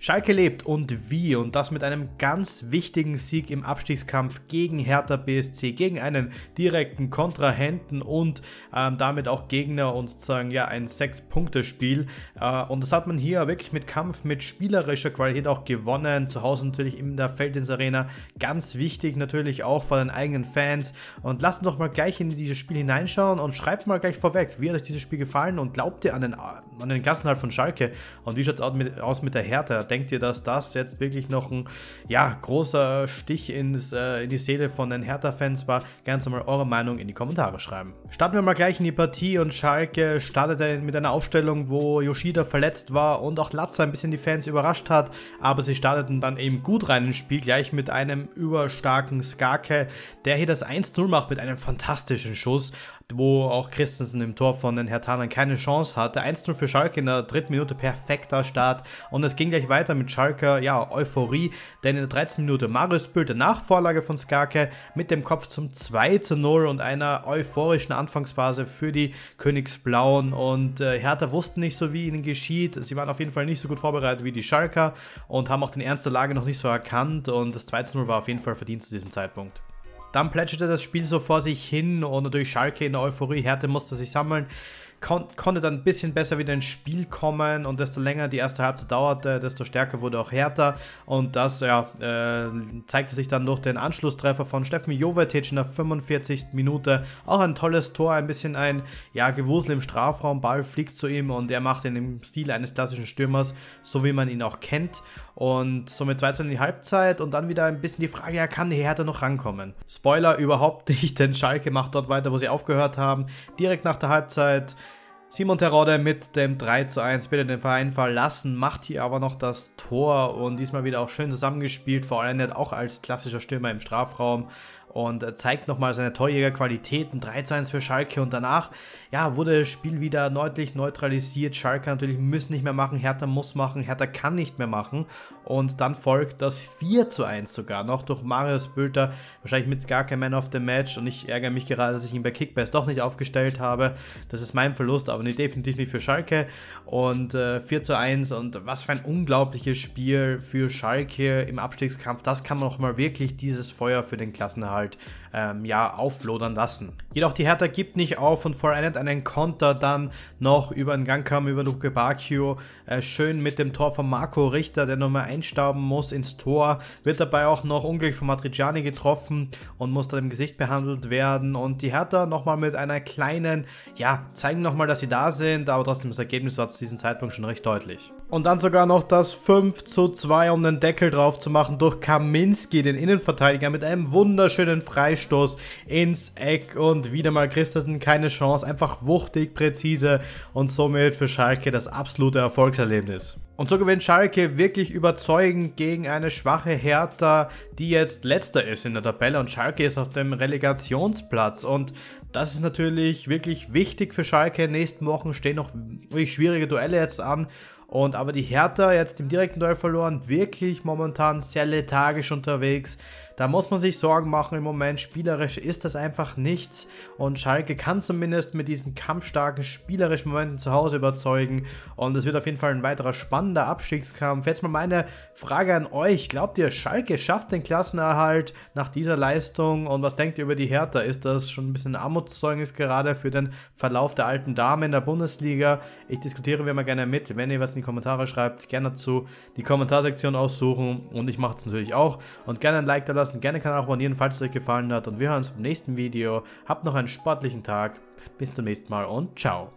Schalke lebt und wie und das mit einem ganz wichtigen Sieg im Abstiegskampf gegen Hertha BSC, gegen einen direkten Kontrahenten und ähm, damit auch Gegner und sozusagen ja ein Sechs-Punkte-Spiel. Äh, und das hat man hier wirklich mit Kampf, mit spielerischer Qualität auch gewonnen. Zu Hause natürlich in der Feldins Arena. Ganz wichtig natürlich auch vor den eigenen Fans. Und lasst uns doch mal gleich in dieses Spiel hineinschauen und schreibt mal gleich vorweg, wie hat euch dieses Spiel gefallen und glaubt ihr an den, an den Klassenhalt von Schalke und wie schaut es aus mit, aus mit der Hertha? Denkt ihr, dass das jetzt wirklich noch ein ja, großer Stich ins, äh, in die Seele von den Hertha-Fans war? Gerne mal eure Meinung in die Kommentare schreiben. Starten wir mal gleich in die Partie und Schalke startete mit einer Aufstellung, wo Yoshida verletzt war und auch Latza ein bisschen die Fans überrascht hat, aber sie starteten dann eben gut rein ins Spiel, gleich mit einem überstarken Skake, der hier das 1-0 macht mit einem fantastischen Schuss wo auch Christensen im Tor von den Herthanern keine Chance hatte. 1-0 für Schalke in der dritten Minute, perfekter Start. Und es ging gleich weiter mit Schalke, ja, Euphorie, denn in der 13. Minute Marius Bülter nach Vorlage von Skake mit dem Kopf zum 2-0 und einer euphorischen Anfangsphase für die Königsblauen. Und äh, Hertha wussten nicht so, wie ihnen geschieht. Sie waren auf jeden Fall nicht so gut vorbereitet wie die Schalker und haben auch den Ernst der Lage noch nicht so erkannt. Und das 2-0 war auf jeden Fall verdient zu diesem Zeitpunkt. Dann plätscherte das Spiel so vor sich hin und natürlich Schalke in der Euphorie. Härte musste sich sammeln kon konnte dann ein bisschen besser wieder ins Spiel kommen und desto länger die erste Halbzeit dauerte, desto stärker wurde auch Hertha und das ja, äh, zeigte sich dann durch den Anschlusstreffer von Steffen Jovetic in der 45. Minute. Auch ein tolles Tor, ein bisschen ein ja, Gewusel im Strafraum, Ball fliegt zu ihm und er macht ihn im Stil eines klassischen Stürmers, so wie man ihn auch kennt und somit 2 in die Halbzeit und dann wieder ein bisschen die Frage, ja, kann die Hertha noch rankommen? Spoiler überhaupt nicht, denn Schalke macht dort weiter, wo sie aufgehört haben. Direkt nach der Halbzeit Simon Terodde mit dem 3 zu 1 bitte den Verein verlassen, macht hier aber noch das Tor und diesmal wieder auch schön zusammengespielt, vor allem nicht auch als klassischer Stürmer im Strafraum und zeigt nochmal seine Torjägerqualitäten. 3 zu 1 für Schalke und danach ja, wurde das Spiel wieder deutlich neutralisiert. Schalke natürlich müssen nicht mehr machen, Hertha muss machen, Hertha kann nicht mehr machen und dann folgt das 4 zu 1 sogar noch durch Marius Bülter, wahrscheinlich mit gar kein Man of the Match und ich ärgere mich gerade, dass ich ihn bei Kickbase doch nicht aufgestellt habe. Das ist mein Verlust, aber nicht, definitiv nicht für Schalke und äh, 4 zu 1 und was für ein unglaubliches Spiel für Schalke im Abstiegskampf. Das kann man nochmal wirklich dieses Feuer für den Klassenerhalt halt ähm, ja, auflodern lassen. Jedoch die Hertha gibt nicht auf und vollendet einen Konter dann noch über den Gang kam, über Luke Bacchio, äh, schön mit dem Tor von Marco Richter, der nochmal einstauben muss ins Tor, wird dabei auch noch unglücklich von Matriciani getroffen und muss dann im Gesicht behandelt werden und die Hertha nochmal mit einer kleinen, ja, zeigen nochmal, dass sie da sind, aber trotzdem das Ergebnis war zu diesem Zeitpunkt schon recht deutlich. Und dann sogar noch das 5 zu 2, um den Deckel drauf zu machen durch Kaminski, den Innenverteidiger, mit einem wunderschönen Freistoß ins Eck. Und wieder mal Christensen keine Chance, einfach wuchtig, präzise und somit für Schalke das absolute Erfolgserlebnis. Und so gewinnt Schalke wirklich überzeugend gegen eine schwache Hertha, die jetzt letzter ist in der Tabelle und Schalke ist auf dem Relegationsplatz und das ist natürlich wirklich wichtig für Schalke. Nächsten Wochen stehen noch wirklich schwierige Duelle jetzt an und aber die Hertha jetzt im direkten Duell verloren, wirklich momentan sehr lethargisch unterwegs. Da muss man sich Sorgen machen im Moment. Spielerisch ist das einfach nichts. Und Schalke kann zumindest mit diesen kampfstarken spielerischen Momenten zu Hause überzeugen. Und es wird auf jeden Fall ein weiterer spannender Abstiegskampf. Jetzt mal meine Frage an euch. Glaubt ihr, Schalke schafft den Klassenerhalt nach dieser Leistung? Und was denkt ihr über die Hertha? Ist das schon ein bisschen Armutszeugnis gerade für den Verlauf der alten Dame in der Bundesliga? Ich diskutiere wie immer gerne mit. Wenn ihr was in die Kommentare schreibt, gerne dazu die Kommentarsektion aussuchen. Und ich mache es natürlich auch. Und gerne ein Like da lassen gerne Kanal abonnieren, falls es euch gefallen hat und wir hören uns beim nächsten Video. Habt noch einen sportlichen Tag, bis zum nächsten Mal und ciao.